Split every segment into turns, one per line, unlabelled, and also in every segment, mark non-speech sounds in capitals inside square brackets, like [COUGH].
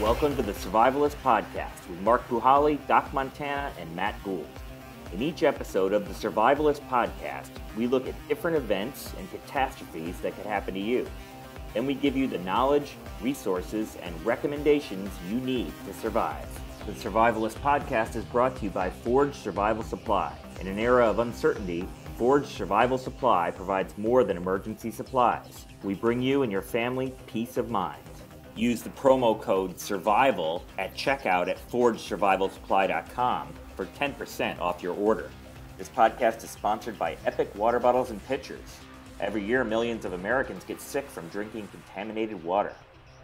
Welcome to the Survivalist Podcast with Mark Puhaly, Doc Montana, and Matt Gould. In each episode of the Survivalist Podcast, we look at different events and catastrophes that could happen to you. Then we give you the knowledge, resources, and recommendations you need to survive. The Survivalist Podcast is brought to you by Forge Survival Supply. In an era of uncertainty, Forge Survival Supply provides more than emergency supplies. We bring you and your family peace of mind. Use the promo code SURVIVAL at checkout at forgesurvivalsupply.com for 10% off your order. This podcast is sponsored by Epic Water Bottles and Pitchers. Every year, millions of Americans get sick from drinking contaminated water.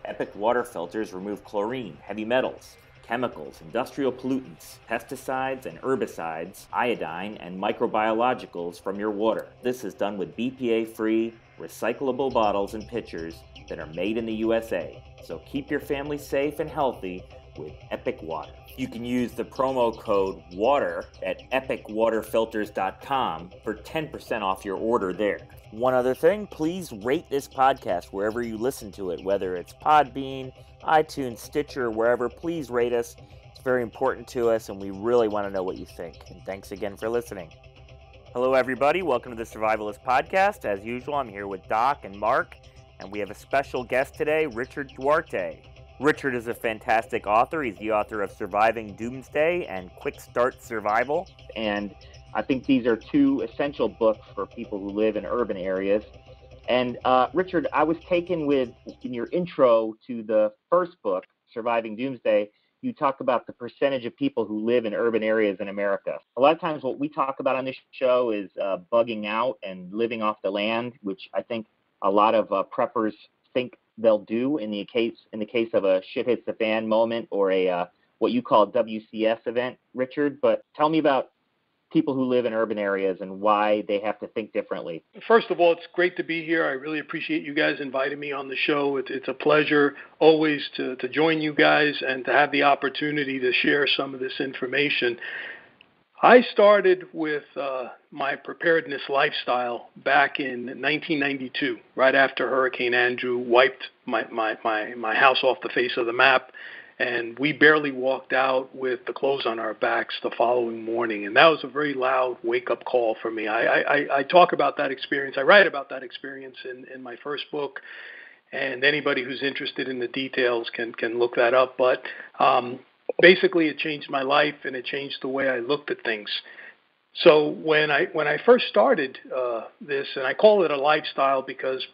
Epic water filters remove chlorine, heavy metals, chemicals, industrial pollutants, pesticides and herbicides, iodine, and microbiologicals from your water. This is done with BPA free, recyclable bottles and pitchers that are made in the USA. So keep your family safe and healthy with Epic Water. You can use the promo code WATER at epicwaterfilters.com for 10% off your order there. One other thing, please rate this podcast wherever you listen to it, whether it's Podbean, iTunes, Stitcher, wherever. Please rate us. It's very important to us, and we really want to know what you think. And thanks again for listening. Hello, everybody. Welcome to the Survivalist Podcast. As usual, I'm here with Doc and Mark, and we have a special guest today, Richard Duarte. Richard is a fantastic author. He's the author of Surviving Doomsday and Quick Start Survival. And I think these are two essential books for people who live in urban areas. And uh, Richard, I was taken with in your intro to the first book, Surviving Doomsday. You talk about the percentage of people who live in urban areas in America. A lot of times, what we talk about on this show is uh, bugging out and living off the land, which I think a lot of uh, preppers think they'll do in the case in the case of a shit hits the fan moment or a uh, what you call WCS event, Richard. But tell me about people who live in urban areas and why they have to think differently.
First of all, it's great to be here. I really appreciate you guys inviting me on the show. It's, it's a pleasure always to, to join you guys and to have the opportunity to share some of this information. I started with uh, my preparedness lifestyle back in 1992, right after Hurricane Andrew wiped my, my, my, my house off the face of the map. And we barely walked out with the clothes on our backs the following morning. And that was a very loud wake up call for me. I, I, I talk about that experience, I write about that experience in, in my first book. And anybody who's interested in the details can, can look that up. But um, basically it changed my life and it changed the way I looked at things. So when I when I first started uh, this, and I call it a lifestyle because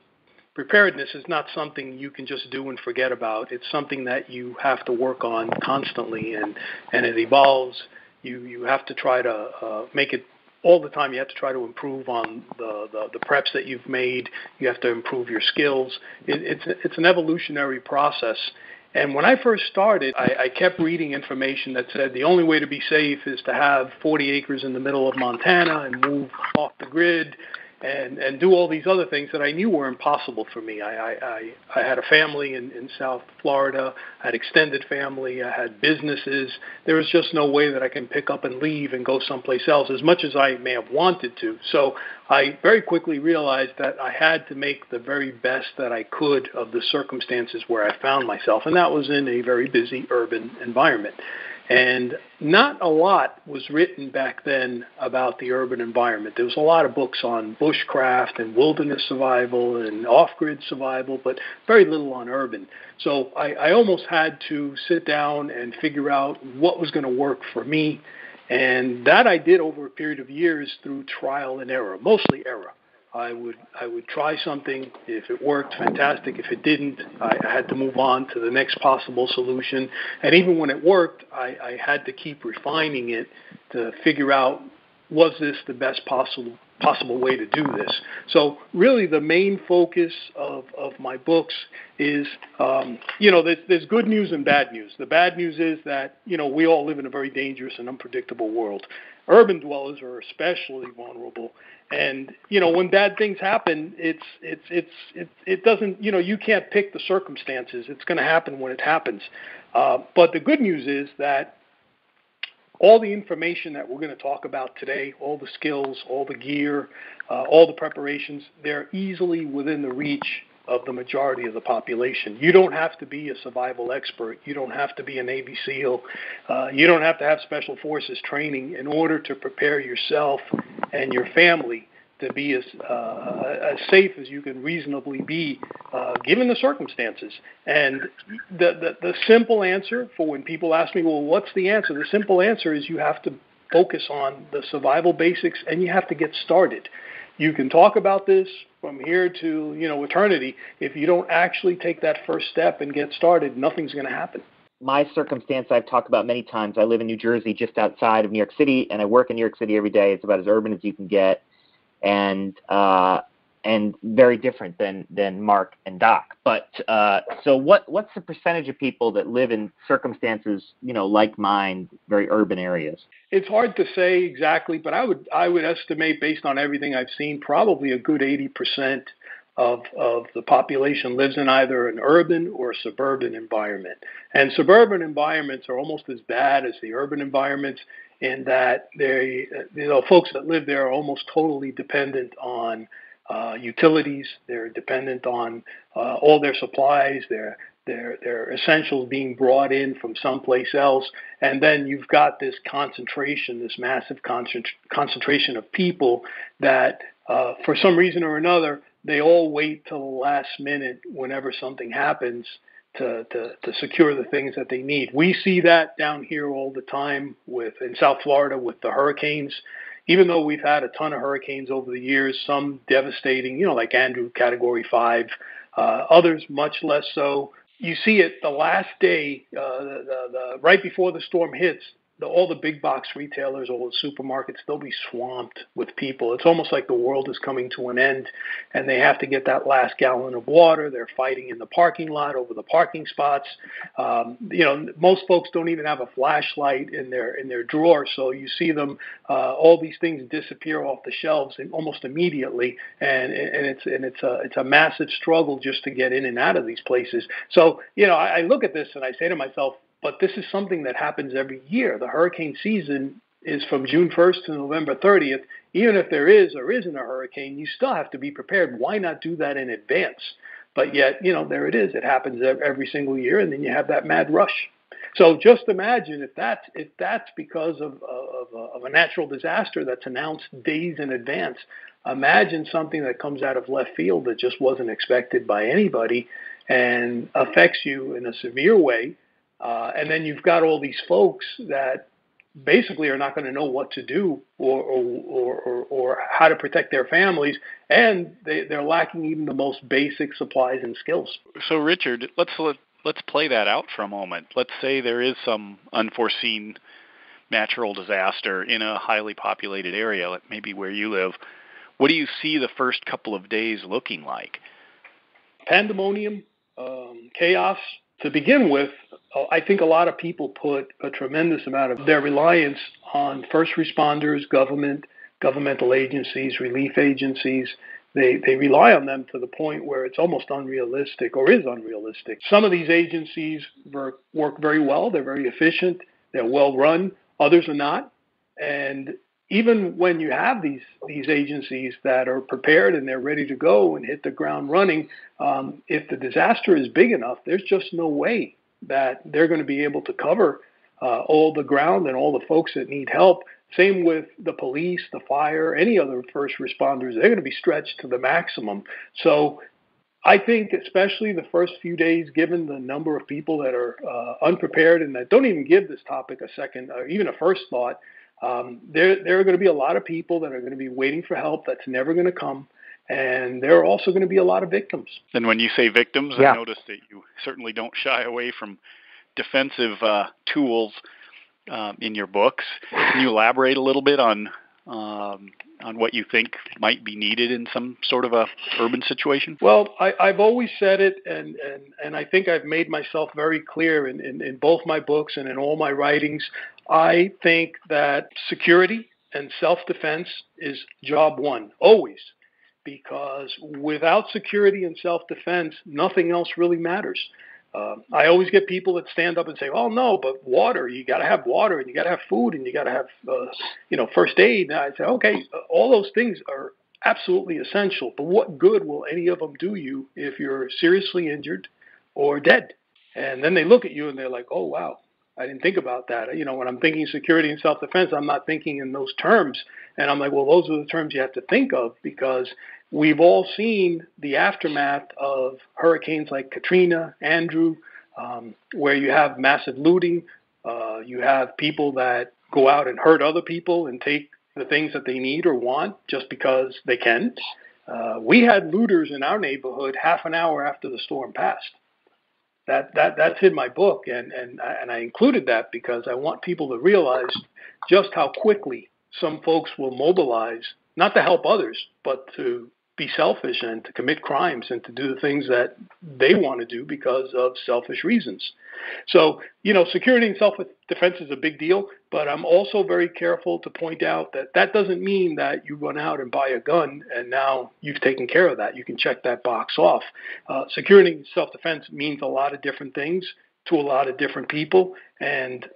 preparedness is not something you can just do and forget about. It's something that you have to work on constantly, and and it evolves. You you have to try to uh, make it all the time. You have to try to improve on the, the, the preps that you've made. You have to improve your skills. It, it's it's an evolutionary process, and when I first started, I, I kept reading information that said the only way to be safe is to have 40 acres in the middle of Montana and move off the grid and and do all these other things that I knew were impossible for me. I I, I had a family in, in South Florida, I had extended family, I had businesses. There was just no way that I can pick up and leave and go someplace else as much as I may have wanted to. So I very quickly realized that I had to make the very best that I could of the circumstances where I found myself, and that was in a very busy urban environment. And not a lot was written back then about the urban environment. There was a lot of books on bushcraft and wilderness survival and off grid survival, but very little on urban. So I, I almost had to sit down and figure out what was going to work for me. And that I did over a period of years through trial and error, mostly error. I would I would try something. If it worked, fantastic. If it didn't, I, I had to move on to the next possible solution. And even when it worked, I, I had to keep refining it to figure out was this the best possible possible way to do this. So really, the main focus of, of my books is, um, you know, there's, there's good news and bad news. The bad news is that you know we all live in a very dangerous and unpredictable world. Urban dwellers are especially vulnerable, and you know when bad things happen, it's it's it's it, it doesn't you know you can't pick the circumstances. It's going to happen when it happens. Uh, but the good news is that all the information that we're going to talk about today, all the skills, all the gear, uh, all the preparations, they're easily within the reach of the majority of the population. You don't have to be a survival expert. You don't have to be a Navy SEAL. Uh, you don't have to have special forces training in order to prepare yourself and your family to be as, uh, as safe as you can reasonably be uh, given the circumstances. And the, the, the simple answer for when people ask me, well, what's the answer? The simple answer is you have to focus on the survival basics and you have to get started. You can talk about this from here to you know eternity. If you don't actually take that first step and get started, nothing's going to happen
my circumstance I've talked about many times. I live in New Jersey, just outside of New York City, and I work in New York City every day. It's about as urban as you can get and uh, and very different than than Mark and Doc. But uh, so what what's the percentage of people that live in circumstances you know like mine, very urban areas?
It's hard to say exactly, but I would I would estimate based on everything I've seen, probably a good eighty percent of, of the population lives in either an urban or suburban environment. And suburban environments are almost as bad as the urban environments in that they, you know, folks that live there are almost totally dependent on uh, utilities. They're dependent on uh, all their supplies, their their their essentials being brought in from someplace else, and then you've got this concentration, this massive concentration of people that, uh, for some reason or another, they all wait till the last minute whenever something happens to, to, to secure the things that they need. We see that down here all the time with in South Florida with the hurricanes. Even though we've had a ton of hurricanes over the years, some devastating, you know, like Andrew, Category Five, uh, others much less so. You see it the last day, uh, the, the, the, right before the storm hits the, all the big box retailers, all the supermarkets, they'll be swamped with people. It's almost like the world is coming to an end, and they have to get that last gallon of water. They're fighting in the parking lot over the parking spots. Um, you know, most folks don't even have a flashlight in their in their drawer, so you see them. Uh, all these things disappear off the shelves almost immediately, and and it's and it's a it's a massive struggle just to get in and out of these places. So you know, I, I look at this and I say to myself, but this is something that happens every year. The hurricane season is from June 1st to November 30th. Even if there is or isn't a hurricane, you still have to be prepared. Why not do that in advance? But yet, you know, there it is. It happens every single year, and then you have that mad rush. So just imagine if that's if that's because of of, of a natural disaster that's announced days in advance. Imagine something that comes out of left field that just wasn't expected by anybody and affects you in a severe way uh, and then you've got all these folks that basically are not going to know what to do or, or, or, or, how to protect their families, and they, they're lacking even the most basic supplies and skills.
So, Richard, let's let, let's play that out for a moment. Let's say there is some unforeseen natural disaster in a highly populated area, like maybe where you live. What do you see the first couple of days looking like?
Pandemonium, um, chaos. To begin with, uh, I think a lot of people put a tremendous amount of their reliance on first responders, government, governmental agencies, relief agencies. They, they rely on them to the point where it's almost unrealistic or is unrealistic. Some of these agencies work, work very well, they're very efficient, they're well run, others are not. And even when you have these these agencies that are prepared and they're ready to go and hit the ground running, um, if the disaster is big enough, there's just no way that they're going to be able to cover uh, all the ground and all the folks that need help. Same with the police, the fire, any other first responders. They're going to be stretched to the maximum. So I think, especially the first few days, given the number of people that are uh, unprepared and that don't even give this topic a second or even a first thought, um, there, there are going to be a lot of people that are going to be waiting for help that's never going to come and there are also going to be a lot of victims.
And when you say victims, yeah. I notice that you certainly don't shy away from defensive uh, tools um, in your books. Can you elaborate a little bit on um, on what you think might be needed in some sort of a urban situation?
Well, I, have always said it, and, and, and I think I've made myself very clear in, in, in both my books and in all my writings. I think that security and self defense is job one, always because without security and self defense, nothing else really matters. Uh, I always get people that stand up and say, "Oh no, but water. You got to have water, and you got to have food, and you got to have, uh, you know, first aid." And I say, "Okay, all those things are absolutely essential. But what good will any of them do you if you're seriously injured or dead? And then they look at you and they're like, oh, wow, I didn't think about that. You know, when I'm thinking security and self defense, I'm not thinking in those terms. And I'm like, well, those are the terms you have to think of because we've all seen the aftermath of hurricanes like Katrina, Andrew, um, where you have massive looting. Uh, you have people that go out and hurt other people and take the things that they need or want just because they can. Uh, we had looters in our neighborhood half an hour after the storm passed. That that that's in my book, and and and I included that because I want people to realize just how quickly some folks will mobilize, not to help others, but to be selfish and to commit crimes and to do the things that they want to do because of selfish reasons. So, you know, security and self defense is a big deal, but I'm also very careful to point out that that doesn't mean that you run out and buy a gun and now you've taken care of that. You can check that box off. Uh, security and self defense means a lot of different things to a lot of different people, and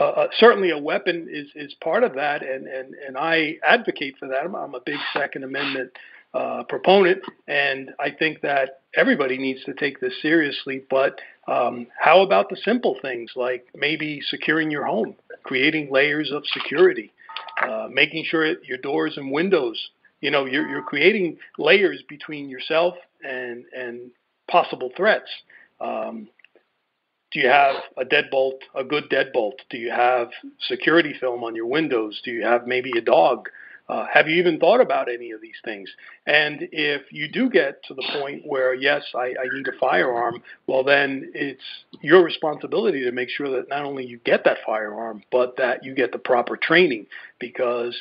uh, uh, certainly a weapon is, is part of that, and, and, and I advocate for that. I'm, I'm a big Second Amendment uh, proponent, and I think that everybody needs to take this seriously. But um, how about the simple things like maybe securing your home, creating layers of security, uh, making sure your doors and windows, you know, you're, you're creating layers between yourself and and possible threats. Um, do you have a deadbolt, a good deadbolt? Do you have security film on your windows? Do you have maybe a dog? Uh, have you even thought about any of these things? And if you do get to the point where, yes, I, I need a firearm, well, then it's your responsibility to make sure that not only you get that firearm, but that you get the proper training because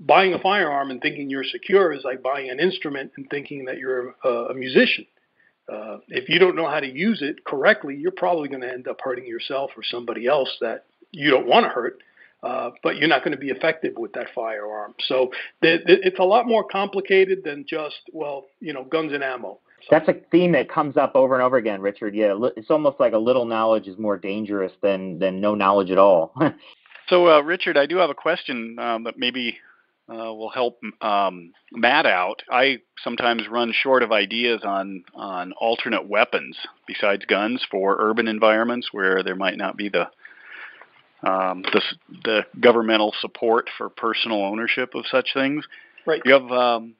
buying a firearm and thinking you're secure is like buying an instrument and thinking that you're a, a musician. Uh, if you don't know how to use it correctly, you're probably going to end up hurting yourself or somebody else that you don't want to hurt. Uh, but you're not going to be effective with that firearm. So th- th- it's a lot more complicated than just well, you know, guns and ammo.
So. That's a theme that comes up over and over again, Richard. Yeah, it's almost like a little knowledge is more dangerous than than no knowledge at all. [LAUGHS]
so, uh, Richard, I do have a question um, that maybe uh, will help um, Matt out. I sometimes run short of ideas on on alternate weapons besides guns for urban environments where there might not be the um, the, the governmental support for personal ownership of such things.
Right.
You have um,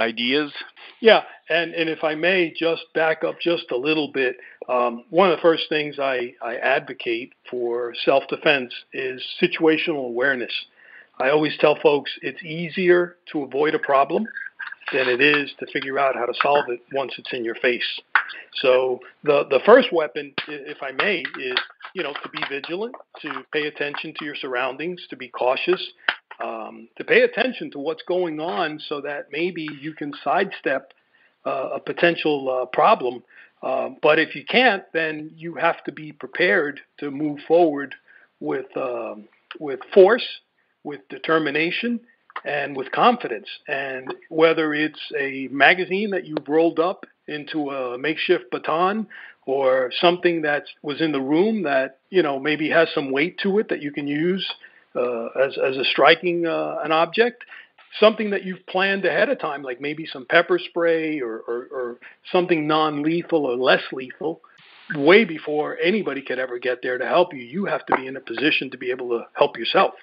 ideas?
Yeah, and and if I may just back up just a little bit, um, one of the first things I, I advocate for self defense is situational awareness. I always tell folks it's easier to avoid a problem than it is to figure out how to solve it once it's in your face. So the the first weapon, if I may, is you know to be vigilant, to pay attention to your surroundings, to be cautious, um, to pay attention to what's going on, so that maybe you can sidestep uh, a potential uh, problem. Uh, but if you can't, then you have to be prepared to move forward with um, with force with determination and with confidence. And whether it's a magazine that you've rolled up into a makeshift baton or something that was in the room that you know maybe has some weight to it that you can use uh, as as a striking uh, an object, something that you've planned ahead of time, like maybe some pepper spray or, or, or something non-lethal or less lethal. Way before anybody could ever get there to help you, you have to be in a position to be able to help yourself.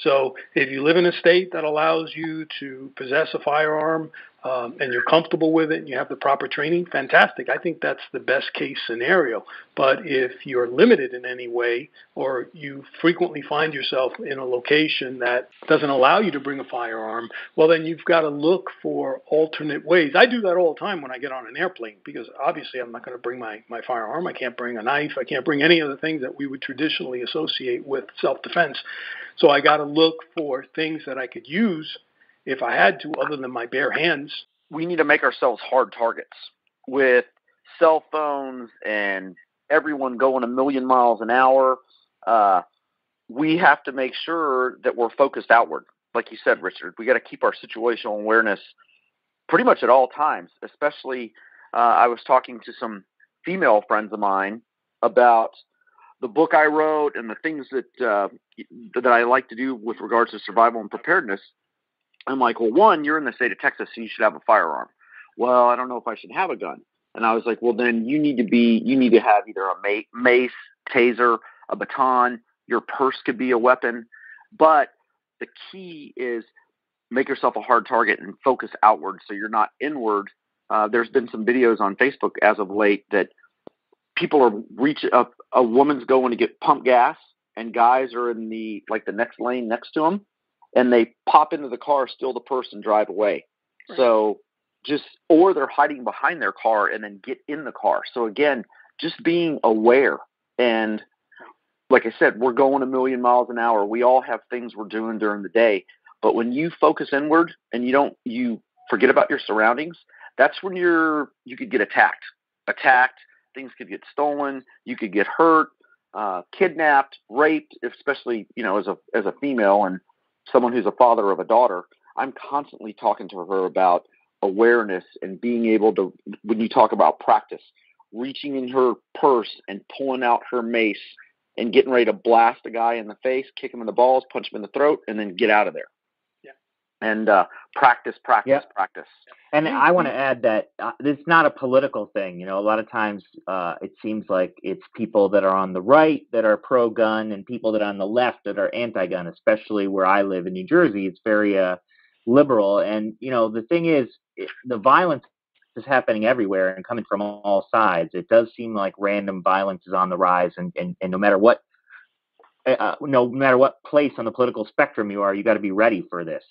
So if you live in a state that allows you to possess a firearm um, and you're comfortable with it and you have the proper training, fantastic. I think that's the best case scenario. But if you're limited in any way or you frequently find yourself in a location that doesn't allow you to bring a firearm, well, then you've got to look for alternate ways. I do that all the time when I get on an airplane because obviously I'm not going to bring my, my firearm. I can't bring a knife. I can't bring any of the things that we would traditionally associate with self defense. So I got to look for things that I could use if I had to, other than my bare hands.
We need to make ourselves hard targets with cell phones and everyone going a million miles an hour. Uh, we have to make sure that we're focused outward. Like you said, Richard, we got to keep our situational awareness pretty much at all times. Especially, uh, I was talking to some female friends of mine about the book I wrote and the things that uh, that I like to do with regards to survival and preparedness I'm like, well, one, you're in the state of Texas, so you should have a firearm. Well, I don't know if I should have a gun. And I was like, well, then you need to be, you need to have either a mace, taser, a baton. Your purse could be a weapon. But the key is make yourself a hard target and focus outward so you're not inward. Uh, there's been some videos on Facebook as of late that people are reaching up. A woman's going to get pump gas, and guys are in the like the next lane next to them, and they pop into the car, steal the purse, and drive away. Right. So just or they're hiding behind their car and then get in the car. So again, just being aware and like I said, we're going a million miles an hour. We all have things we're doing during the day. But when you focus inward and you don't you forget about your surroundings, that's when you're you could get attacked. Attacked, things could get stolen, you could get hurt, uh, kidnapped, raped, especially, you know, as a as a female and someone who's a father of a daughter. I'm constantly talking to her about awareness and being able to when you talk about practice, reaching in her purse and pulling out her mace and getting ready to blast a guy in the face, kick him in the balls, punch him in the throat, and then get out of there. Yeah. And uh, practice, practice, yep. practice.
And I want to add that uh, it's not a political thing. You know, a lot of times uh, it seems like it's people that are on the right that are pro-gun, and people that are on the left that are anti-gun. Especially where I live in New Jersey, it's very uh, liberal. And you know, the thing is, it, the violence is happening everywhere and coming from all sides. It does seem like random violence is on the rise, and and, and no matter what, uh, uh no matter what place on the political spectrum you are, you got to be ready for this.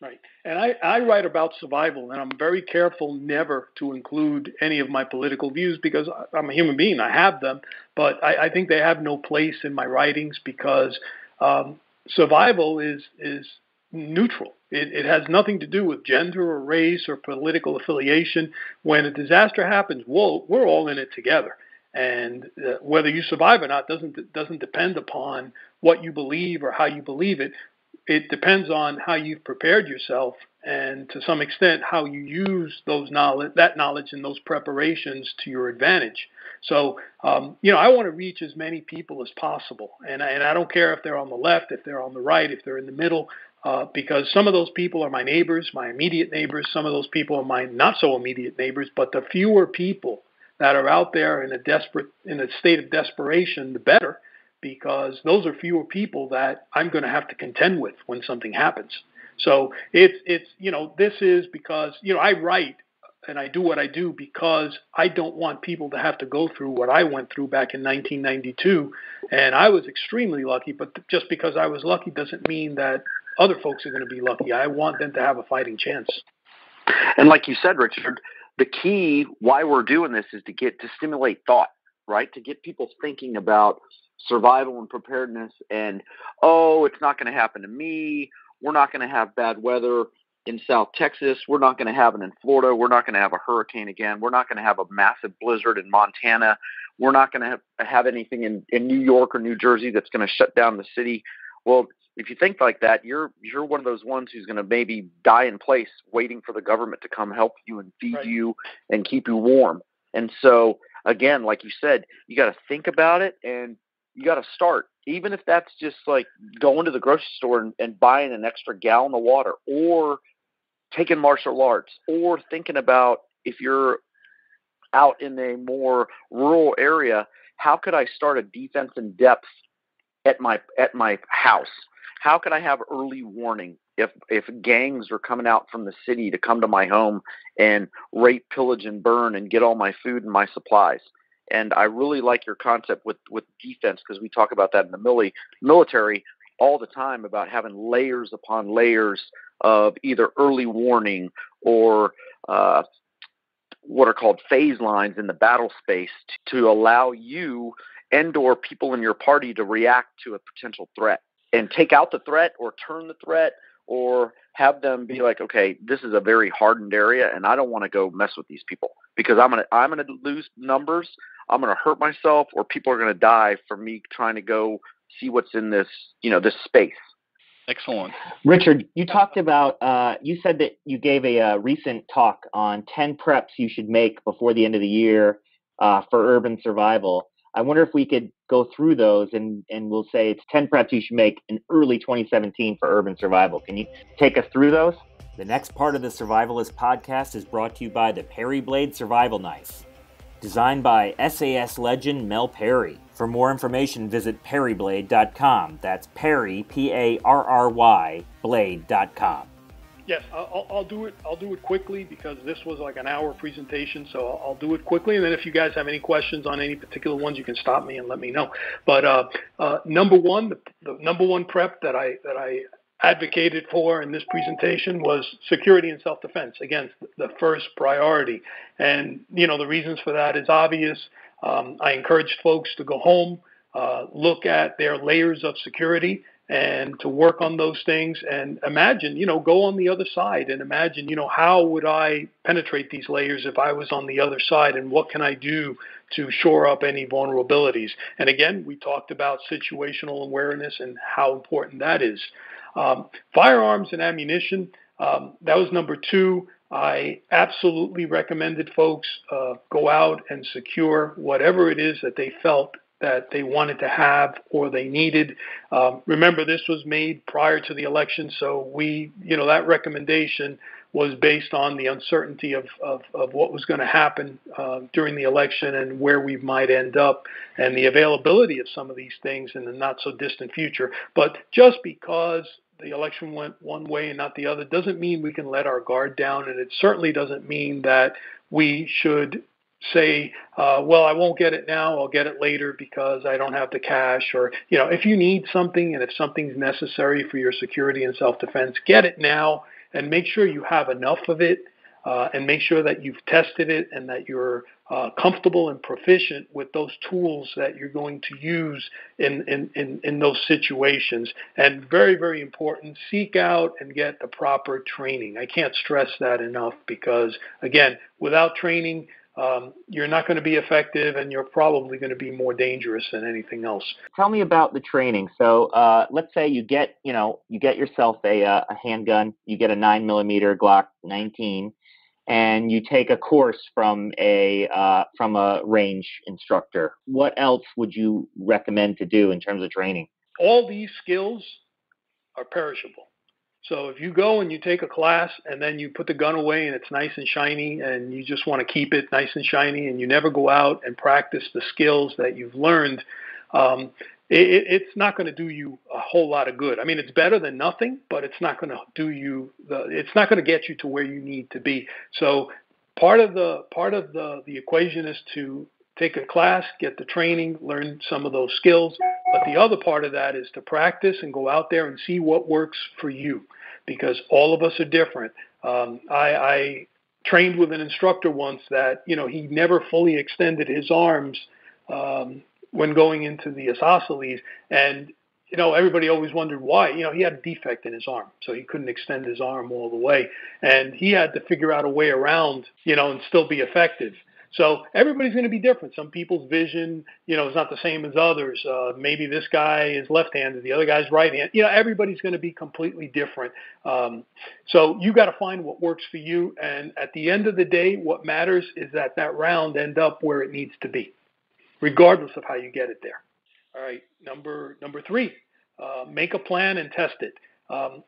Right. And I, I write about survival, and I'm very careful never to include any of my political views because I'm a human being. I have them, but I, I think they have no place in my writings because um, survival is is neutral. It, it has nothing to do with gender or race or political affiliation. When a disaster happens, we'll, we're all in it together. And uh, whether you survive or not doesn't doesn't depend upon what you believe or how you believe it. It depends on how you've prepared yourself and to some extent how you use those knowledge that knowledge and those preparations to your advantage. So um, you know I want to reach as many people as possible, and and I don't care if they're on the left, if they're on the right, if they're in the middle uh, because some of those people are my neighbors, my immediate neighbors. Some of those people are my not so immediate neighbors. But the fewer people that are out there in a desperate, in a state of desperation, the better, because those are fewer people that I'm going to have to contend with when something happens. So it's it's you know this is because you know I write and I do what I do because I don't want people to have to go through what I went through back in 1992. And I was extremely lucky, but just because I was lucky doesn't mean that other folks are going to be lucky. I want them to have a fighting chance.
And like you said, Richard, the key why we're doing this is to get to stimulate thought, right? To get people thinking about survival and preparedness and oh, it's not going to happen to me. We're not going to have bad weather in South Texas. We're not going to have it in Florida. We're not going to have a hurricane again. We're not going to have a massive blizzard in Montana. We're not going to have, have anything in, in New York or New Jersey that's going to shut down the city. Well, if you think like that, you're you're one of those ones who's going to maybe die in place, waiting for the government to come help you and feed right. you and keep you warm. And so, again, like you said, you got to think about it and you got to start, even if that's just like going to the grocery store and, and buying an extra gallon of water, or taking martial arts, or thinking about if you're out in a more rural area, how could I start a defense in depth at my at my house? how could I have early warning if if gangs are coming out from the city to come to my home and rape, pillage, and burn and get all my food and my supplies? And I really like your concept with with defense because we talk about that in the mili- military all the time about having layers upon layers of either early warning or uh, what are called phase lines in the battle space to allow you and or people in your party to react to a potential threat and take out the threat or turn the threat or have them be like, okay, this is a very hardened area, and I don't want to go mess with these people because I'm gonna I'm gonna lose numbers, I'm gonna hurt myself, or people are gonna die for me trying to go see what's in this you know this space.
Excellent,
Richard. You talked about uh, you said that you gave a, a, uh, recent talk on ten preps you should make before the end of the year uh, for urban survival. I wonder if we could go through those and, and we'll say it's 10 preps you should make in early 2017 for urban survival. Can you take us through those? The next part of the Survivalist podcast is brought to you by the Parry Blade Survival Knife. Designed by SAS legend Mel Parry. For more information, visit parryblade.com. That's Parry, P A R R Y, blade.com.
Yes, I'll, I'll, do it. I'll do it quickly because this was like an hour presentation, so I'll, I'll, do it quickly. And then if you guys have any questions on any particular ones, you can stop me and let me know. But uh, uh, number one, the, the, number one prep that I that I advocated for in this presentation was security and self-defense. Again, the first priority. And you know the reasons for that is obvious. Um, I encouraged folks to go home, uh, look at their layers of security and to work on those things and imagine, you know, go on the other side and imagine, you know, how would I penetrate these layers if I was on the other side and what can I do to shore up any vulnerabilities? And again, we talked about situational awareness and how important that is. Um, firearms and ammunition, um, that was number two. I absolutely recommended folks uh, go out and secure whatever it is that they felt that they wanted to have or they needed. Um, remember, this was made prior to the election, so we, you know, that recommendation was based on the uncertainty of, of, of what was going to happen uh, during the election and where we might end up and the availability of some of these things in the not so distant future. But just because the election went one way and not the other doesn't mean we can let our guard down, and it certainly doesn't mean that we should say, uh, well, I won't get it now, I'll get it later because I don't have the cash. Or, you know, if you need something and if something's necessary for your security and self defense, get it now and make sure you have enough of it uh, and make sure that you've tested it and that you're uh, comfortable and proficient with those tools that you're going to use in, in, in, in those situations. And very, very important, seek out and get the proper training. I can't stress that enough because, again, without training, um, you're not going to be effective and you're probably going to be more dangerous than anything else.
Tell me about the training. So uh, let's say you get, you know, you get yourself a, uh, a handgun, you get a nine millimeter Glock 19, and you take a course from a uh, from a range instructor. What else would you recommend to do in terms of training?
All these skills are perishable. So if you go and you take a class and then you put the gun away and it's nice and shiny and you just want to keep it nice and shiny and you never go out and practice the skills that you've learned, um, it, it's not going to do you a whole lot of good. I mean, it's better than nothing, but it's not going to do you the. It's not going to get you to where you need to be. So part of the part of the the equation is to take a class, get the training, learn some of those skills. But the other part of that is to practice and go out there and see what works for you because all of us are different. Um, I, I trained with an instructor once that, you know, he never fully extended his arms um, when going into the isosceles. And, you know, everybody always wondered why. You know, he had a defect in his arm, so he couldn't extend his arm all the way. And he had to figure out a way around, you know, and still be effective. So everybody's going to be different. Some people's vision, you know, is not the same as others. Uh, maybe this guy is left-handed, the other guy's right-handed. You know, everybody's going to be completely different. Um, so you got to find what works for you. And at the end of the day, what matters is that that round end up where it needs to be, regardless of how you get it there. All right, number number three, uh, make a plan and test it. Um,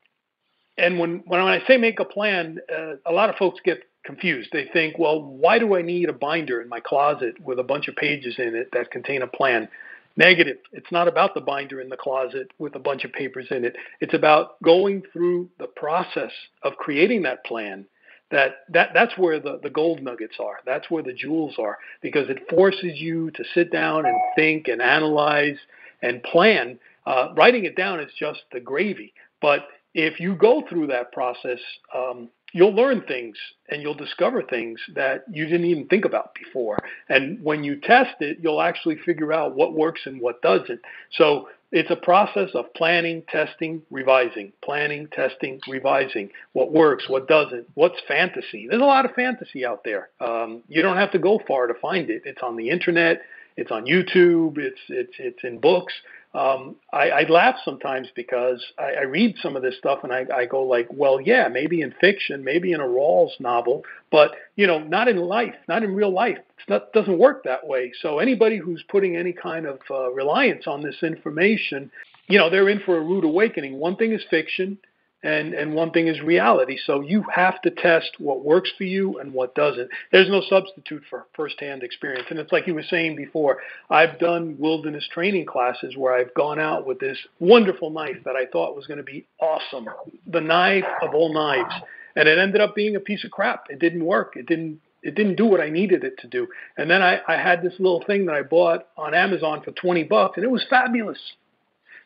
and when when I say make a plan, uh, a lot of folks get confused. They think, well, why do I need a binder in my closet with a bunch of pages in it that contain a plan? Negative. It's not about the binder in the closet with a bunch of papers in it. It's about going through the process of creating that plan. That, that that's where the, the gold nuggets are. That's where the jewels are because it forces you to sit down and think and analyze and plan. Uh, writing it down is just the gravy. But if you go through that process, um, you'll learn things and you'll discover things that you didn't even think about before. And when you test it, you'll actually figure out what works and what doesn't. So it's a process of planning, testing, revising, planning, testing, revising. What works, what doesn't, what's fantasy. There's a lot of fantasy out there. Um, you don't have to go far to find it. It's on the internet. It's on YouTube. It's it's it's in books. Um, I, I laugh sometimes because I, I read some of this stuff and I, I go like, well, yeah, maybe in fiction, maybe in a Rawles novel, but you know, not in life, not in real life. It doesn't work that way. So anybody who's putting any kind of uh, reliance on this information, you know, they're in for a rude awakening. One thing is fiction, and and one thing is reality. So you have to test what works for you and what doesn't. There's no substitute for firsthand experience. And it's like you were saying before. I've done wilderness training classes where I've gone out with this wonderful knife that I thought was going to be awesome, the knife of all knives, and it ended up being a piece of crap. It didn't work. It didn't. It didn't do what I needed it to do. And then I, I had this little thing that I bought on Amazon for 20 bucks, and it was fabulous.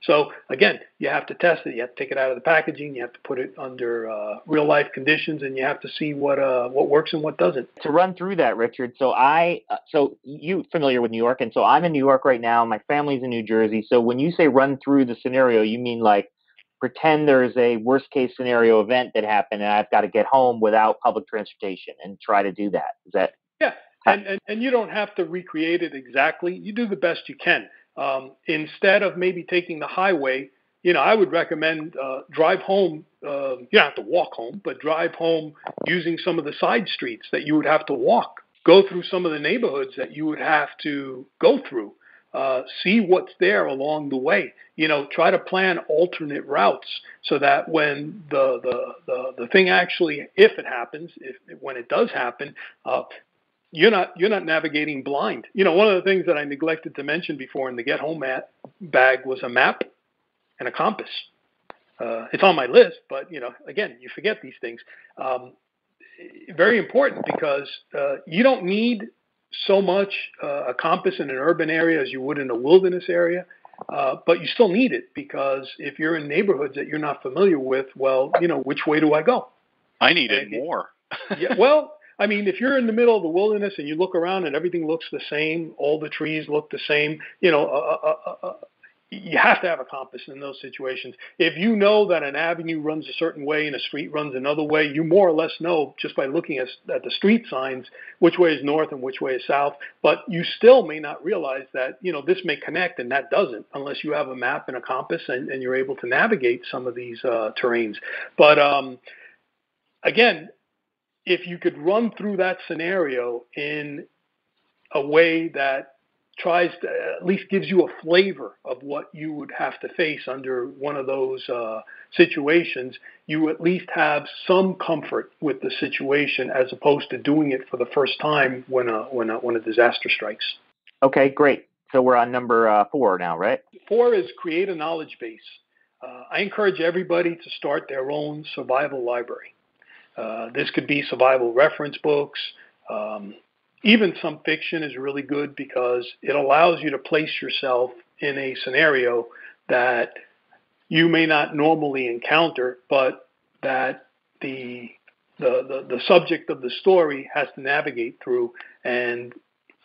So again, you have to test it. You have to take it out of the packaging. You have to put it under uh, real life conditions, and you have to see what uh, what works and what doesn't.
To run through that, Richard. So I, uh, so you familiar with New York, and so I'm in New York right now. My family's in New Jersey. So when you say run through the scenario, you mean like pretend there's a worst case scenario event that happened, and I've got to get home without public transportation and try to do that. Is that?
Yeah, and, and and you don't have to recreate it exactly. You do the best you can. Um, instead of maybe taking the highway, you know, I would recommend uh, drive home. Uh, you don't have to walk home, but drive home using some of the side streets that you would have to walk. Go through some of the neighborhoods that you would have to go through. Uh, see what's there along the way. You know, try to plan alternate routes so that when the the the, the thing actually, if it happens, if when it does happen, uh, you're not you're not navigating blind. You know, one of the things that I neglected to mention before in the get home mat bag was a map and a compass. Uh, it's on my list, but you know, again, you forget these things. Um, very important because uh, you don't need so much uh, a compass in an urban area as you would in a wilderness area. Uh, but you still need it because if you're in neighborhoods that you're not familiar with, well, you know, which way do I go?
I need it more.
yeah, well, I mean, if you're in the middle of the wilderness and you look around and everything looks the same, all the trees look the same, you know, uh, uh, uh, uh, you have to have a compass in those situations. If you know that an avenue runs a certain way and a street runs another way, you more or less know just by looking at, at the street signs which way is north and which way is south. But you still may not realize that, you know, this may connect and that doesn't unless you have a map and a compass and, and you're able to navigate some of these uh, terrains. But um, again, if you could run through that scenario in a way that tries to at least gives you a flavor of what you would have to face under one of those uh, situations, you at least have some comfort with the situation as opposed to doing it for the first time when a when a when a disaster strikes.
Okay, great. So we're on number uh, four now, right?
Four is create a knowledge base. Uh, I encourage everybody to start their own survival library. Uh, this could be survival reference books. Um, even some fiction is really good because it allows you to place yourself in a scenario that you may not normally encounter, but that the the, the, the subject of the story has to navigate through. And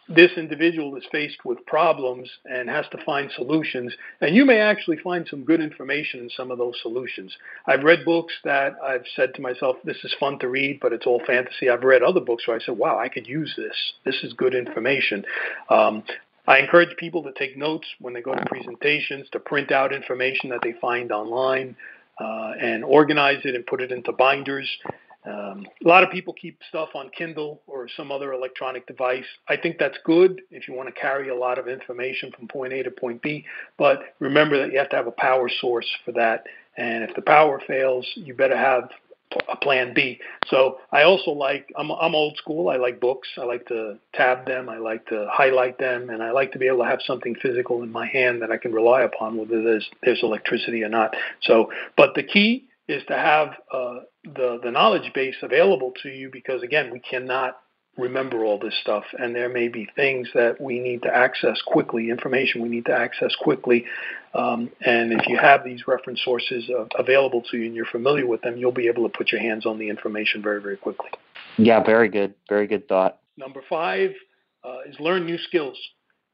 this individual is faced with problems and has to find solutions. And you may actually find some good information in some of those solutions. I've read books that I've said to myself, this is fun to read, but it's all fantasy. I've read other books where I said, wow, I could use this. This is good information. Um, I encourage people to take notes when they go to presentations, to print out information that they find online uh, and organize it and put it into binders um, a lot of people keep stuff on Kindle or some other electronic device. I think that's good if you want to carry a lot of information from point A to point B. But remember that you have to have a power source for that. And if the power fails, you better have a plan B. So I also like I'm I'm old school. I like books. I like to tab them. I like to highlight them, and I like to be able to have something physical in my hand that I can rely upon, whether there's there's electricity or not. So, but the key is to have uh, the the knowledge base available to you because again we cannot remember all this stuff. And there may be things that we need to access quickly information we need to access quickly. Um, and if you have these reference sources uh, available to you and you're familiar with them you'll be able to put your hands on the information very very quickly.
Yeah very good. Very good thought.
Number five uh, is learn new skills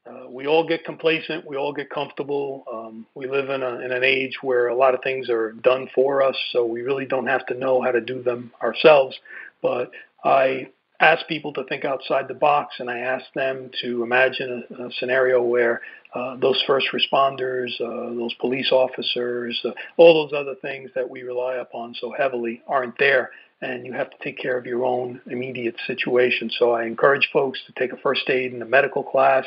uh, we all get complacent. We all get comfortable. Um, we live in, a, in an age where a lot of things are done for us, so we really don't have to know how to do them ourselves. But I ask people to think outside the box, and I ask them to imagine a, a scenario where uh, those first responders, uh, those police officers, uh, all those other things that we rely upon so heavily aren't there, and you have to take care of your own immediate situation. So I encourage folks to take a first aid in a medical class,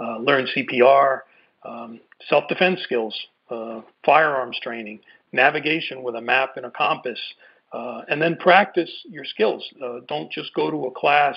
uh, learn CPR, um, self-defense skills, uh, firearms training, navigation with a map and a compass. Uh, and then practice your skills. Uh, don't just go to a class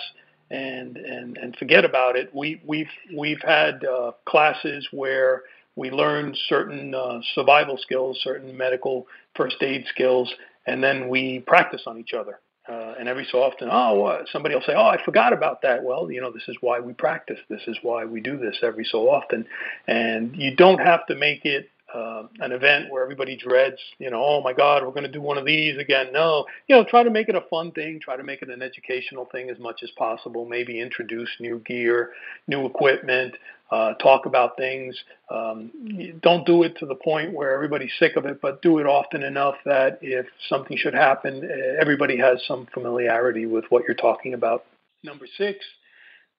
and and and forget about it. We we've we've had uh, classes where we learn certain uh, survival skills, certain medical first aid skills, and then we practice on each other. Uh, and every so often, oh, somebody will say, "Oh, I forgot about that." Well, you know, this is why we practice. This is why we do this every so often, and you don't have to make it uh, an event where everybody dreads, you know, oh my God, we're going to do one of these again. No, you know, try to make it a fun thing. Try to make it an educational thing as much as possible. Maybe introduce new gear, new equipment, uh, talk about things. Um, don't do it to the point where everybody's sick of it, but do it often enough that if something should happen, everybody has some familiarity with what you're talking about. Number six,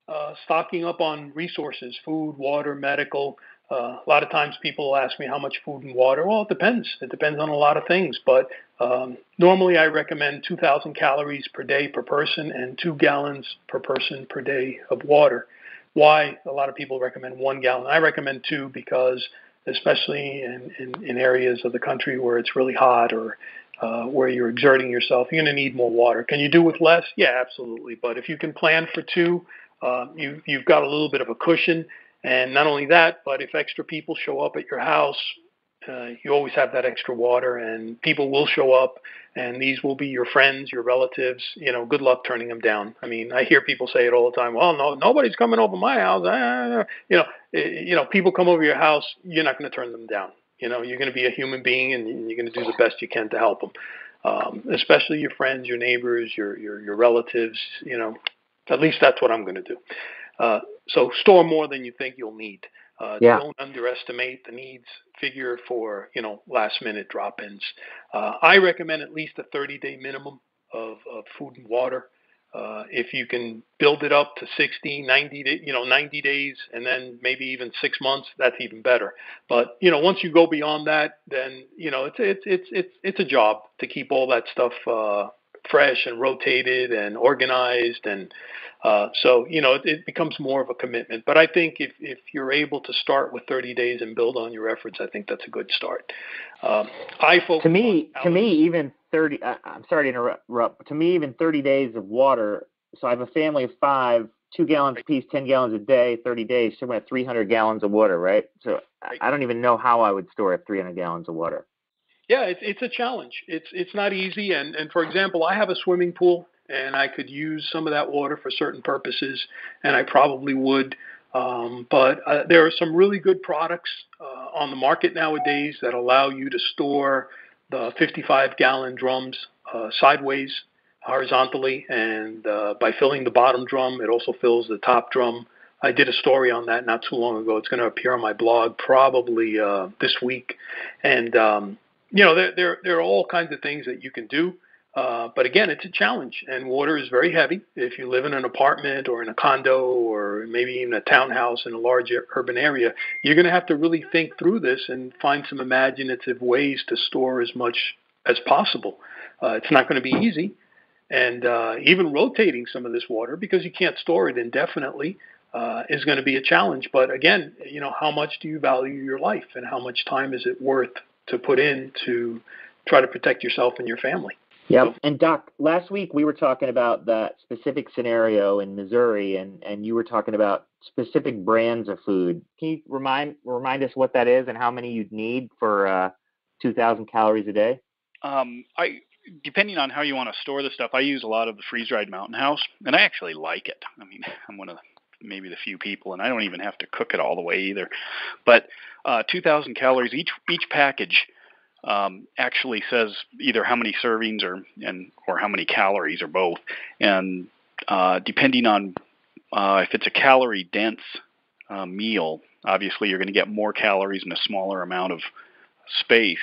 uh, stocking up on resources, food, water, medical. Uh, a lot of times people ask me how much food and water. Well, it depends. It depends on a lot of things. But um, normally I recommend 2,000 calories per day per person and two gallons per person per day of water. Why? A lot of people recommend one gallon. I recommend two because, especially in, in, in areas of the country where it's really hot or uh, where you're exerting yourself, you're going to need more water. Can you do with less? Yeah, absolutely. But if you can plan for two, uh, you, you've got a little bit of a cushion and not only that, but if extra people show up at your house, uh, you always have that extra water, and people will show up, and these will be your friends, your relatives. You know, good luck turning them down. I mean, I hear people say it all the time. Well, no, nobody's coming over my house. Ah, you know, eh, you know, people come over your house. You're not going to turn them down. You know, you're going to be a human being, and you're going to do the best you can to help them. Um, especially your friends, your neighbors, your your your relatives. You know, at least that's what I'm going to do. Uh, so store more than you think you'll need. Uh, yeah. Don't underestimate the needs figure for you know last minute drop-ins. Uh, I recommend at least a 30-day minimum of, of food and water. Uh, if you can build it up to 60, 90, day, you know, 90 days, and then maybe even six months, that's even better. But you know, once you go beyond that, then you know, it's it's it's it's it's a job to keep all that stuff uh, fresh and rotated and organized and uh, so you know it, it, becomes more of a commitment. But i think if, if you're able to start with 30 days and build on your efforts i think that's a good start. Um, i focus
to me to me even 30 uh, i'm sorry to interrupt to me even 30 days of water so i have a family of five two gallons a piece 10 gallons a day 30 days so i'm at 300 gallons of water right? So right. i don't even know how i would store 300 gallons of water
yeah, it's it's a challenge. It's it's not easy. And and for example, I have a swimming pool, and I could use some of that water for certain purposes, and I probably would. Um, but uh, there are some really good products uh, on the market nowadays that allow you to store the 55 gallon drums uh, sideways, horizontally, and uh, by filling the bottom drum, it also fills the top drum. I did a story on that not too long ago. It's going to appear on my blog probably uh, this week, and um, you know, there, there, there are all kinds of things that you can do. Uh, but again, it's a challenge, and water is very heavy. If you live in an apartment or in a condo or maybe even a townhouse in a large urban area, you're going to have to really think through this and find some imaginative ways to store as much as possible. Uh, it's not going to be easy, and uh, even rotating some of this water because you can't store it indefinitely uh, is going to be a challenge. But again, you know, how much do you value your life, and how much time is it worth to put in to try to protect yourself and your family.
Yep. So, and Doc, last week we were talking about that specific scenario in Missouri, and, and you were talking about specific brands of food. Can you remind remind us what that is and how many you'd need for uh, 2,000 calories a day?
Um, I depending on how you want to store the stuff, I use a lot of the freeze dried Mountain House, and I actually like it. I mean, [LAUGHS] I'm one of the maybe the few people, and I don't even have to cook it all the way either. But uh, 2,000 calories each each package um, actually says either how many servings or and or how many calories or both, and uh, depending on uh, if it's a calorie dense uh, meal, obviously you're going to get more calories in a smaller amount of space.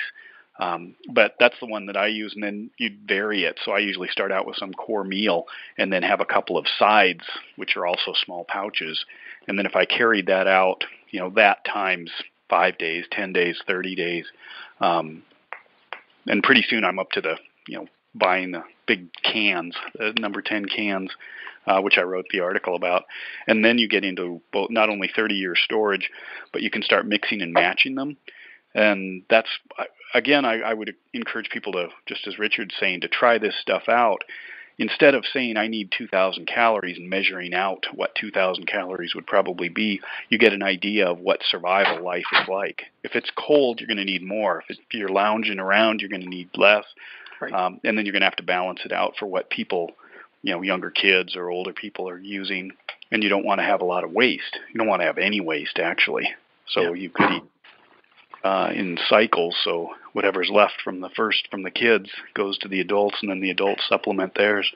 Um, but that's the one that I use, and then you vary it. So I usually start out with some core meal, and then have a couple of sides, which are also small pouches. And then if I carried that out, you know, that times five days, ten days, thirty days, um, and pretty soon I'm up to the, you know, buying the big cans, the number ten cans, uh, which I wrote the article about. And then you get into both not only 30 year storage, but you can start mixing and matching them. And that's again, I, I would encourage people to, just as Richard's saying, to try this stuff out. Instead of saying I need 2,000 calories and measuring out what 2,000 calories would probably be, you get an idea of what survival life is like. If it's cold, you're going to need more. If, you're lounging around, you're going to need less. Right. Um, and then you're going to have to balance it out for what people, you know, younger kids or older people are using. And you don't want to have a lot of waste. You don't want to have any waste, actually. So yeah. you could eat uh, in cycles. So whatever's left from the first from the kids goes to the adults, and then the adults supplement theirs.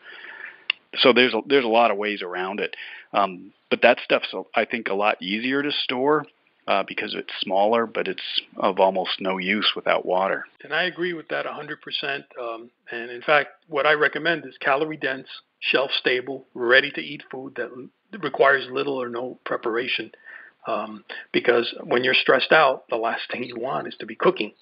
So there's a, there's a lot of ways around it, um, but that stuff's I think a lot easier to store uh, because it's smaller, but it's of almost no use without water.
And I agree with that 100%. Um, and in fact, what I recommend is calorie dense, shelf stable, ready to eat food that requires little or no preparation. Um, because when you're stressed out, the last thing you want is to be cooking,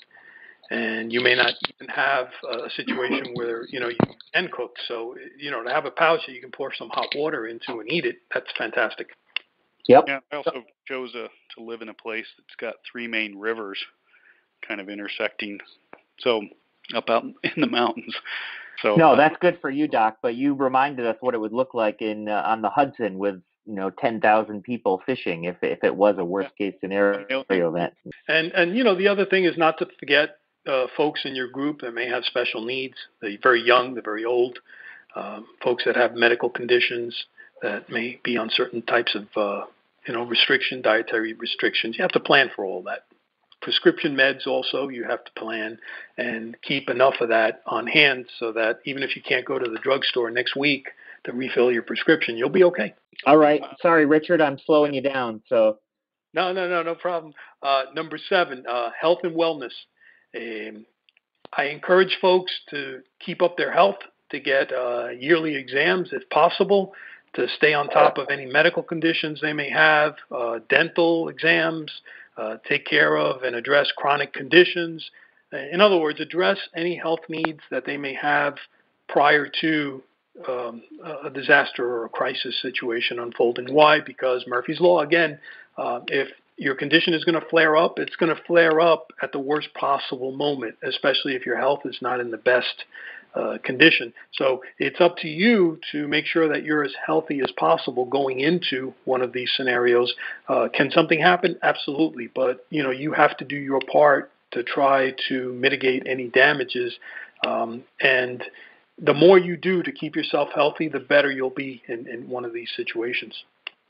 and you may not even have a situation where you know you can cook. So you know to have a pouch that you can pour some hot water into and eat it, that's fantastic.
Yep. Yeah, I also chose a, to live in a place that's got three main rivers, kind of intersecting. So up out [LAUGHS] in the mountains. So
no, that's good for you, Doc. But you reminded us what it would look like in uh, on the Hudson with you know 10,000 people fishing if if it was a worst case scenario event.
And and you know the other thing is not to forget uh, folks in your group that may have special needs. They're very young, they're very old. Um, folks that have medical conditions that may be on certain types of uh, you know restriction, dietary restrictions. You have to plan for all that. Prescription meds also you have to plan and keep enough of that on hand so that even if you can't go to the drugstore next week to refill your prescription, you'll be okay.
All right. Sorry, Richard, I'm slowing you down. So.
No, no, no, no problem. Uh, number seven, uh, health and wellness. Um, I encourage folks to keep up their health, to get uh, yearly exams if possible, to stay on top of any medical conditions they may have, uh, dental exams, uh, take care of and address chronic conditions. In other words, address any health needs that they may have prior to um, a disaster or a crisis situation unfolding. Why? Because Murphy's Law, again, uh, if your condition is going to flare up, it's going to flare up at the worst possible moment, especially if your health is not in the best uh, condition. So it's up to you to make sure that you're as healthy as possible going into one of these scenarios. Uh, can something happen? Absolutely, but you know you have to do your part to try to mitigate any damages. Um, and the more you do to keep yourself healthy, the better you'll be in, in one of these situations.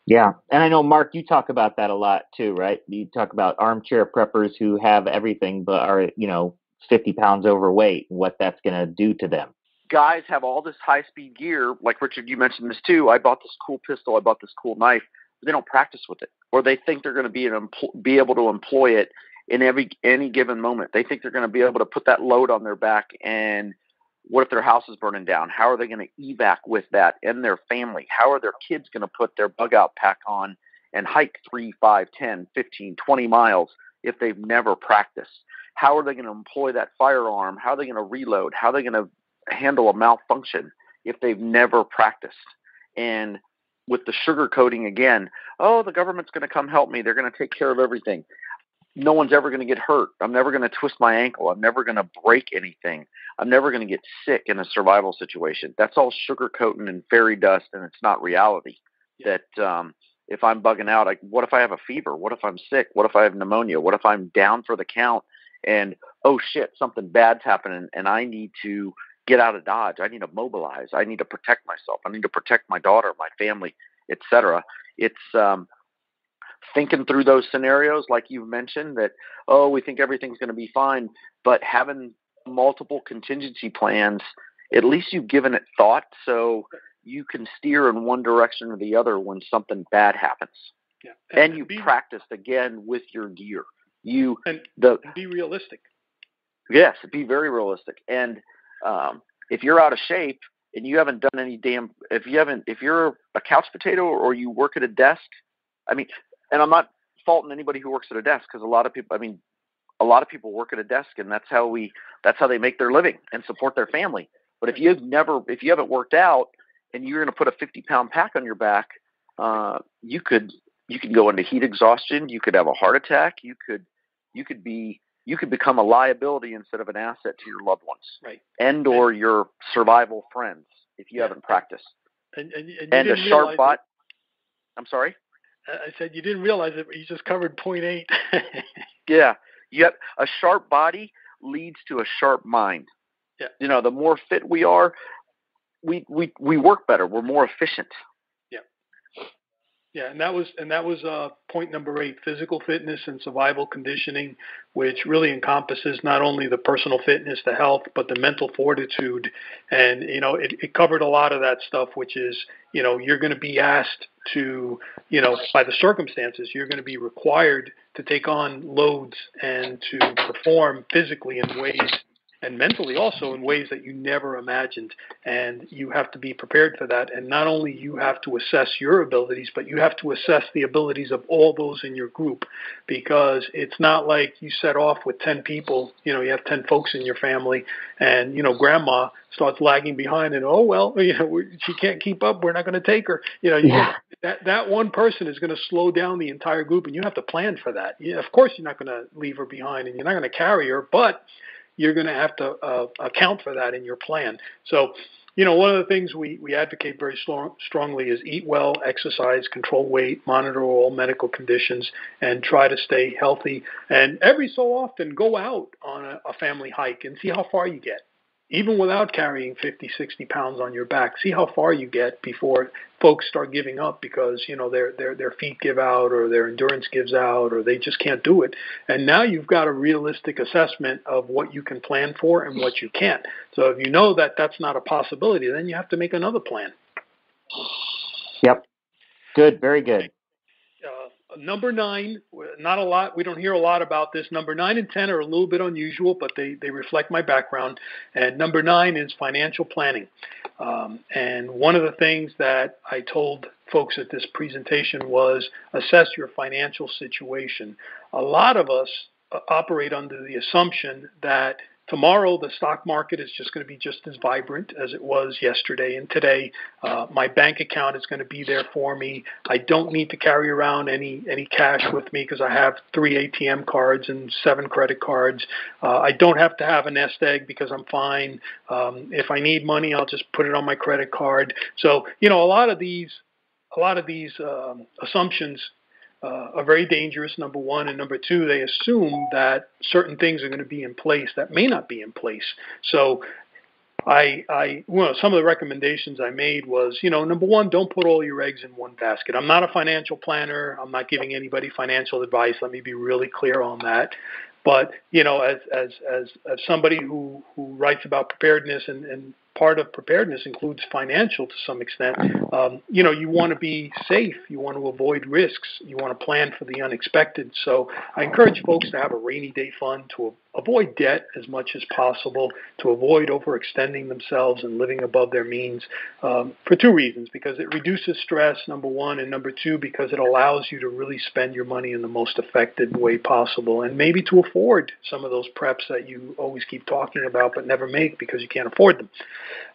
Yeah, and I know Mark, you talk about that a lot too, right? You talk about armchair preppers who have everything but are, you know, 50 pounds overweight, and what that's going to do to them.
Guys have all this high speed gear, like Richard, you mentioned this too. I bought this cool pistol, I bought this cool knife, but they don't practice with it, or they think they're going to be an empl- be able to employ it in every any given moment. They think they're going to be able to put that load on their back and what if their house is burning down? How are they going to evac with that and their family? How are their kids going to put their bug out pack on and hike 3, 5, 10, 15, 20 miles if they've never practiced? How are they going to employ that firearm? How are they going to reload? How are they going to handle a malfunction if they've never practiced? And with the sugar coating again, oh, the government's going to come help me. They're going to take care of everything no one's ever going to get hurt. I'm never going to twist my ankle. I'm never going to break anything. I'm never going to get sick in a survival situation. That's all sugarcoating and fairy dust, and it's not reality. Yeah. That um, if I'm bugging out, like, what if I have a fever? What if I'm sick? What if I have pneumonia? What if I'm down for the count? And oh shit, something bad's happening, and I need to get out of Dodge. I need to mobilize. I need to protect myself. I need to protect my daughter, my family, etc. It's um, thinking through those scenarios, like you mentioned, that, oh, we think everything's going to be fine, but having multiple contingency plans, at least you've given it thought so you can steer in one direction or the other when something bad happens. Yeah. And, and you be, practiced again with your gear. You
and
the
be realistic.
Yes, be very realistic. And um, if you're out of shape and you haven't done any damn, if you haven't, if you're a couch potato or you work at a desk, I mean, and I'm not faulting anybody who works at a desk because a lot of people, I mean, a lot of people work at a desk and that's how we, that's how they make their living and support their family. But if you've never, if you haven't worked out and you're going to put a 50 pound pack on your back, uh, you could, you could go into heat exhaustion. You could have a heart attack. You could, you could be you could become a liability instead of an asset to your loved ones,
right?
And or your survival friends if you yeah. haven't practiced.
And, and, and,
and a sharp bot. I'm sorry.
I said you didn't realize it, but you just covered point eight. [LAUGHS]
yeah. Yep. A sharp body leads to a sharp mind.
Yeah.
You know, the more fit we are, we we we work better. We're more efficient.
Yeah, and that was and that was uh, point number eight: physical fitness and survival conditioning, which really encompasses not only the personal fitness, the health, but the mental fortitude. And you know, it, it covered a lot of that stuff, which is you know you're going to be asked to you know by the circumstances you're going to be required to take on loads and to perform physically in ways and mentally also in ways that you never imagined. And you have to be prepared for that. And not only you have to assess your abilities, but you have to assess the abilities of all those in your group because it's not like you set off with 10 people, you know, you have 10 folks in your family and, you know, grandma starts lagging behind and, oh, well, [LAUGHS] you know, she can't keep up. We're not going to take her. You know, you yeah. that, that one person is going to slow down the entire group and you have to plan for that. Yeah, of course, you're not going to leave her behind and you're not going to carry her, but you're going to have to uh, account for that in your plan. So, you know, one of the things we, we advocate very strong, strongly is eat well, exercise, control weight, monitor all medical conditions, and try to stay healthy. And every so often, go out on a, a family hike and see how far you get even without carrying 50, 60 pounds on your back, see how far you get before folks start giving up because you know their their their feet give out or their endurance gives out or they just can't do it. And now you've got a realistic assessment of what you can plan for and what you can't. So if you know that that's not a possibility, then you have to make another plan.
Yep. Good. Very good
number nine, not a lot. We don't hear a lot about this. Number nine and ten are a little bit unusual, but they they reflect my background. And number nine is financial planning. Um, and one of the things that I told folks at this presentation was assess your financial situation. A lot of us operate under the assumption that Tomorrow, the stock market is just going to be just as vibrant as it was yesterday and today. Uh, my bank account is going to be there for me. I don't need to carry around any any cash with me because I have three ATM cards and seven credit cards. Uh, I don't have to have a nest egg because I'm fine. Um, if I need money, I'll just put it on my credit card. So you know, a lot of these a lot of these um, assumptions uh, are very dangerous, number one. And number two, they assume that certain things are going to be in place that may not be in place. So I, I, well, some of the recommendations I made was, you know, number one, don't put all your eggs in one basket. I'm not a financial planner. I'm not giving anybody financial advice. Let me be really clear on that. But you know, as as as, as somebody who who writes about preparedness and, and part of preparedness includes financial to some extent. Um, you know, you want to be safe, you want to avoid risks, you want to plan for the unexpected. So I encourage folks to have a rainy day fund to avoid debt as much as possible, to avoid overextending themselves and living above their means um, for two reasons. Because it reduces stress, number one, and number two, because it allows you to really spend your money in the most effective way possible and maybe to afford some of those preps that you always keep talking about but never make because you can't afford them.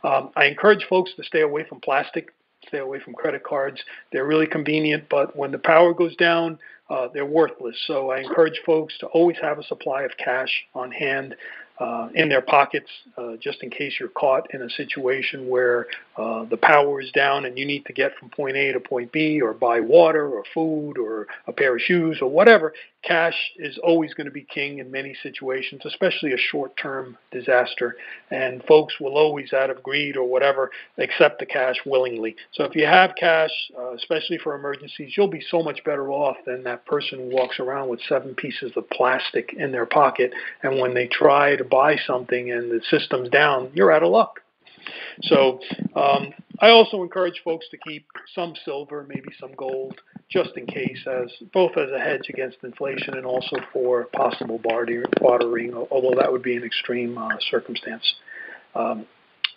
Um, I encourage folks to stay away from plastic stay away from credit cards. They're really convenient, but when the power goes down, uh, they're worthless. So I encourage folks to always have a supply of cash on hand uh, in their pockets uh, just in case you're caught in a situation where uh, the power is down and you need to get from point A to point B or buy water or food or a pair of shoes or whatever. Cash is always going to be king in many situations, especially a short term disaster. And folks will always, out of greed or whatever, accept the cash willingly. So if you have cash, uh, especially for emergencies, you'll be so much better off than that person who walks around with seven pieces of plastic in their pocket. And when they try to buy something and the system's down, you're out of luck. So um, I also encourage folks to keep some silver, maybe some gold, just in case, as both as a hedge against inflation and also for possible bartering, although that would be an extreme uh, circumstance. Um,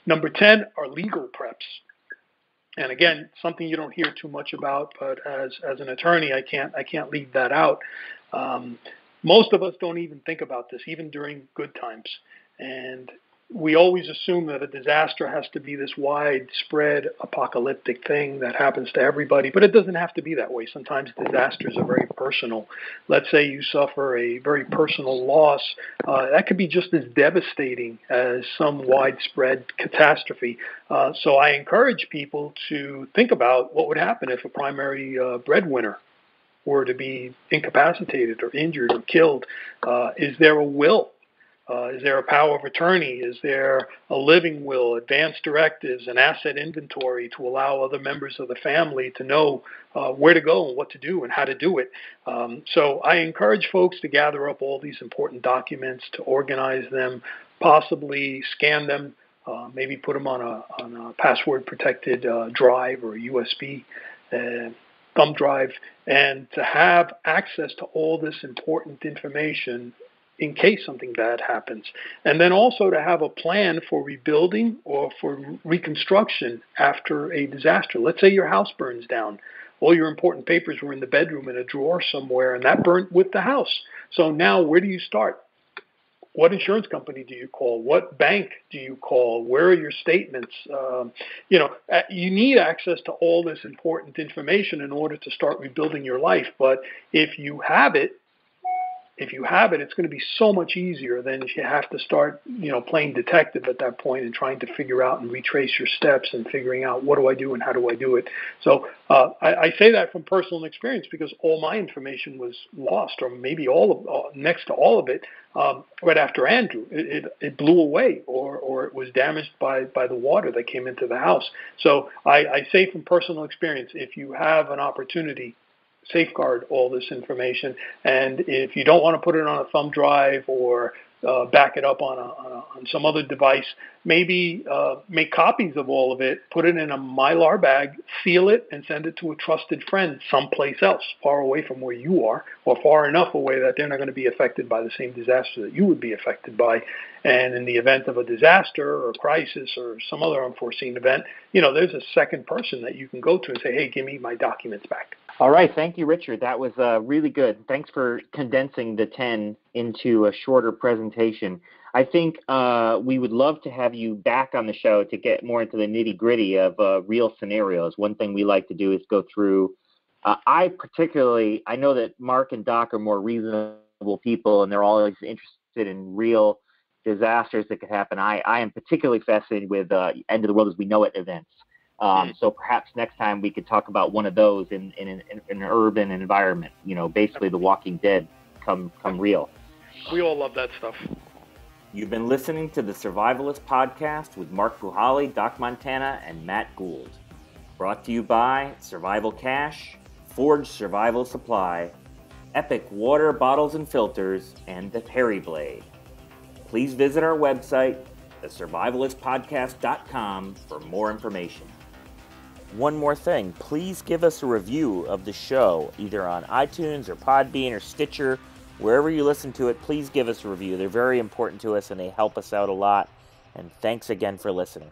number 10 are legal preps. And again, something you don't hear too much about, but as, as an attorney, I can't I can't leave that out. Um, most of us don't even think about this, even during good times. And we always assume that a disaster has to be this widespread apocalyptic thing that happens to everybody, but it doesn't have to be that way. Sometimes disasters are very personal. Let's say you suffer a very personal loss, uh, that could be just as devastating as some widespread catastrophe. Uh, so I encourage people to think about what would happen if a primary uh, breadwinner were to be incapacitated or injured or killed. Uh, is there a will? Uh, is there a power of attorney? Is there a living will, advance directives, an asset inventory to allow other members of the family to know uh, where to go and what to do and how to do it? Um, so I encourage folks to gather up all these important documents, to organize them, possibly scan them, uh, maybe put them on a, on a password protected uh, drive or a USB uh, thumb drive, and to have access to all this important information in case something bad happens. And then also to have a plan for rebuilding or for reconstruction after a disaster. Let's say your house burns down. All your important papers were in the bedroom in a drawer somewhere, and that burnt with the house. So now, where do you start? What insurance company do you call? What bank do you call? Where are your statements? Um, you know, uh, you need access to all this important information in order to start rebuilding your life. But if you have it, if you have it, it's going to be so much easier than if you have to start, you know, playing detective at that point and trying to figure out and retrace your steps and figuring out what do I do and how do I do it. So uh, I, I say that from personal experience because all my information was lost, or maybe all of uh, next to all of it, um, right after Andrew. It, it, it blew away, or or it was damaged by by the water that came into the house. So I, I say from personal experience, if you have an opportunity safeguard all this information. And if you don't want to put it on a thumb drive or uh, back it up on, a, on, a, on some other device, maybe uh, make copies of all of it, put it in a mylar bag, seal it, and send it to a trusted friend someplace else, far away from where you are, or far enough away that they're not going to be affected by the same disaster that you would be affected by. And in the event of a disaster or crisis or some other unforeseen event, you know, there's a second person that you can go to and say, hey, give me my documents back.
All right, thank you, Richard. That was uh, really good. Thanks for condensing the 10 into a shorter presentation. I think uh, we would love to have you back on the show to get more into the nitty gritty of uh, real scenarios. One thing we like to do is go through. Uh, I particularly, I know that Mark and Doc are more reasonable people, and they're always interested in real disasters that could happen. I, I am particularly fascinated with uh, end of the world as we know it events. Um, mm. so perhaps next time we could talk about one of those in, in, in, in, an urban environment. You know, basically The Walking Dead come come real.
We all love that stuff.
You've been listening to the Survivalist Podcast with Mark Puhaly, Doc Montana, and Matt Gould. Brought to you by Survival Cache, Forge Survival Supply, Epic Water Bottles and Filters, and the Parry Blade. Please visit our website, thesurvivalistpodcast.com, for more information. One more thing, please give us a review of the show, either on iTunes or Podbean or Stitcher, wherever you listen to it. Please give us a review. They're very important to us and they help us out a lot. And thanks again for listening.